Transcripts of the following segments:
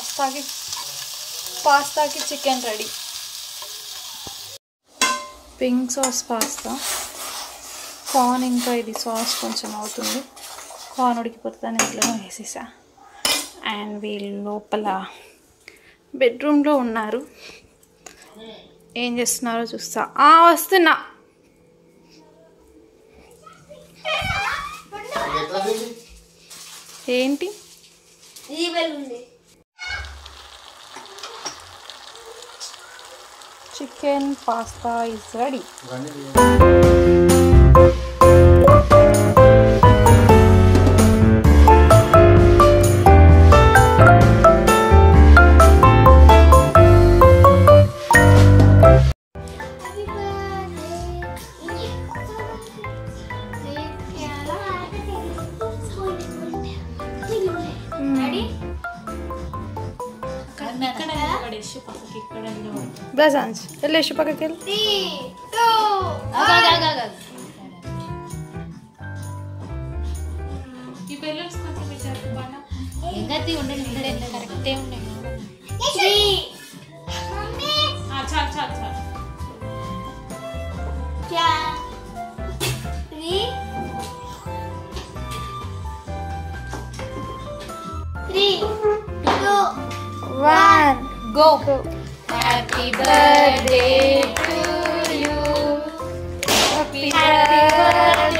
పాస్తాకి పాస్తాకి chicken ready. Pink sauce pasta. Corn ఇంకా ఇది sauce కొంచెం అవుతుంది. కార్న్ ఉడికిపోతుందని ఇంట్లో వేసేసా. అండ్ వీళ్ళు లోపల బెడ్రూమ్లో ఉన్నారు. ఏం చేస్తున్నారో చూస్తా. ఆ, వస్తున్నా. ఏంటి? ఇది వెళ్ళింది chicken pasta బ్లజాన్స్ వెళ్ళేసి పక్కకి వెళ్ళి త్రీ టూ ఎంగతి ఉండండి ఇక్కడే కరెక్టే ఉన్నాయి Go. Go. Happy birthday to you. Happy, Happy birthday.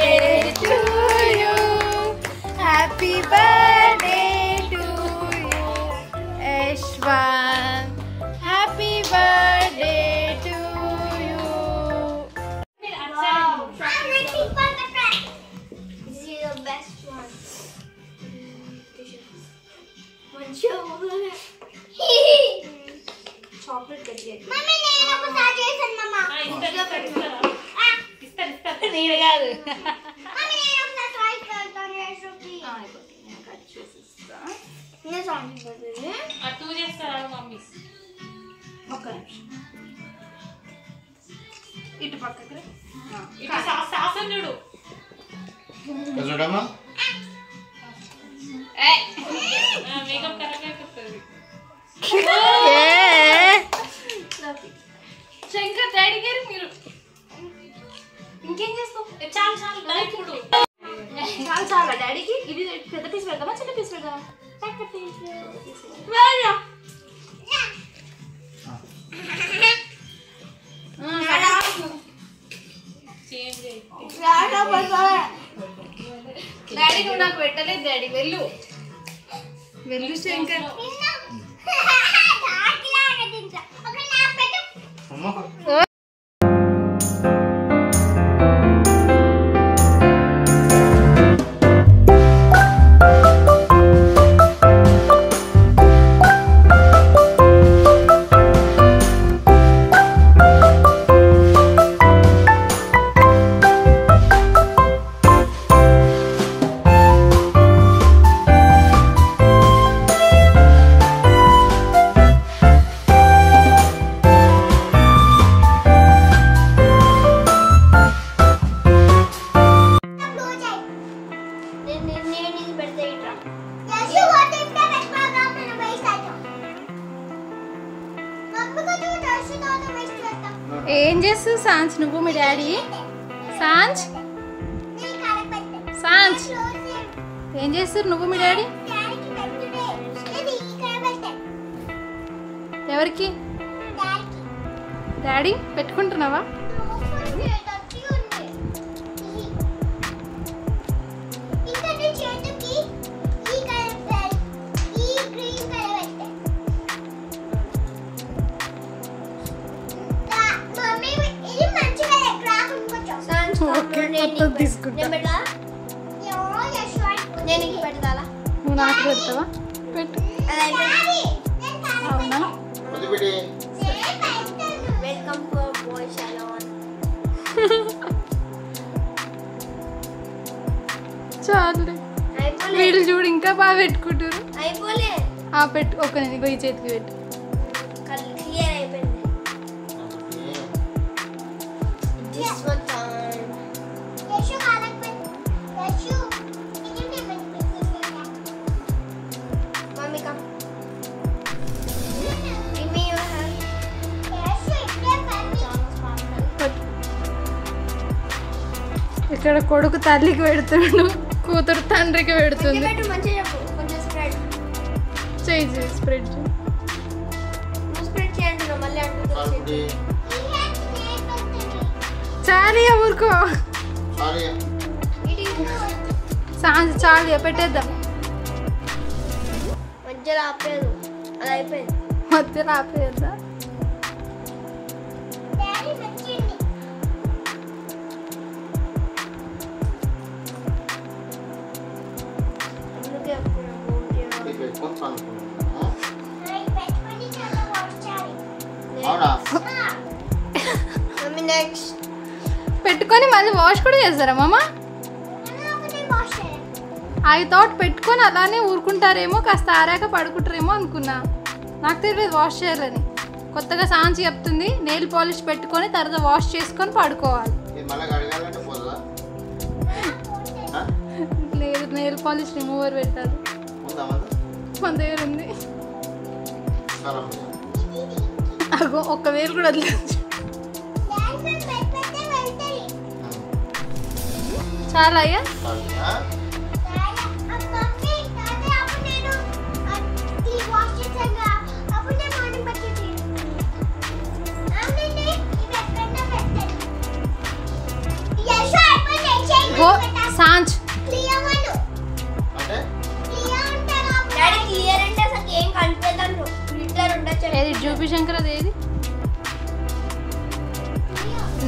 నేను సాంగ్ చేస్తాను ఆ టూ చేస్తారా మమ్మీ ఒక్క నిమిషం ఇటు పక్కకి రా. ఇటు సా- సాసం చూడు చూడమ్మా మేకప్ కరెక్ట్ అయిపోతుంది శంకర్ డాడీ గారు మీరు ఇంకేం చేస్తావు? చాలు చాలు దా ఇప్పుడు. చాలా చాలా డాడీకి. ఇది పెద్ద పీస్ పెడదామా? చిన్న పీస్ పెడదామా? డాడీ నువ్వు నాకు పెట్టలేదు డాడీ వెళ్ళు. వెళ్ళు శంకర్. Ngựa. సాంచ్ నువ్వు మీ డాడీ? సాంచ్ సాంచ్ ఏం చేస్తారు నువ్వు మీ డాడీ? ఎవరికి? డాడీ పెట్టుకుంటున్నావా? ఓకే తీసుకుంటా. నేను ఇంక పెడతాలా నువ్వు నాకు పెడతావా? పెట్టు. అవునా? వదిలిపెట్టి వెల్కమ్ టు బాయ్ సలోన్ చాలు అయిపోలే. వీళ్ళు చూడు ఇంకా బాగా పెట్టుకుంటారు. అయిపోలే. ఆ పెట్టు. ఒక నేను ఈ చేతికి పెట్టు. ఇక్కడ కొడుకు తల్లికి పెడుతుండు కూతురు తండ్రికి పెడుతుంది. స్ప్రెడ్ చేయి స్ప్రెడ్ స్ప్రెడ్ చాలు ఇక ఊరుకో. సాంజ్ చాలు ఇక పెట్టేద్దాం. మధ్యలో ఆపేదు. అది అయిపోయింది. మధ్యలో ఆపేద్దాం. పెట్టుకొని పనుకున్నాను అవునా మమ్మీ నెక్స్ట్ పెట్టుకొని మళ్ళీ వాష్ కూడా చేస్తారా మామ? ఐ థాట్ పెట్టుకొని అలానే ఊరుకుంటారేమో కాస్త ఆరాక పడుకుంటారేమో అనుకున్నా. నాకు తెలియదు వాష్ చేయాలని. కొత్తగా సాంచి చెప్తుంది నెయిల్ పాలిష్ పెట్టుకొని తర్వాత వాష్ చేసుకొని పడుకోవాలి? లేదు నెయిల్ పాలిష్ రిమూవర్ పెట్టాలి. మన దగ్గర ఉంది. అగో ఒక్క వేలు కూడా వదిలేదు. చాలా అయ్యా. ఉండొచ్చు శంకర్ అది ఏది?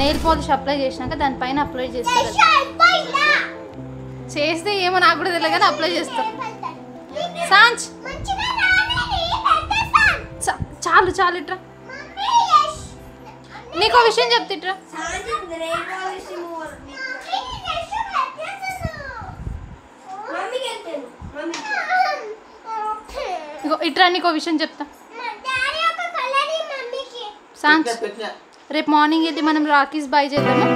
నెయిల్ పాలిష్ అప్లై చేసినాక దానిపైన అప్లై చేస్తారు. చేస్తే ఏమో నాకు కూడా తెలియదు కానీ అప్లై చేస్తాం. సాంచ్! చాలు చాలు ఇట్రా. నీకు ఒక విషయం చెప్తా ఇట్రా. ఇట్రా నీకు ఒక విషయం చెప్తా. పెట్టినా రేపు మార్నింగ్ వెళ్ళి మనం రాకీస్ బై చేద్దామా?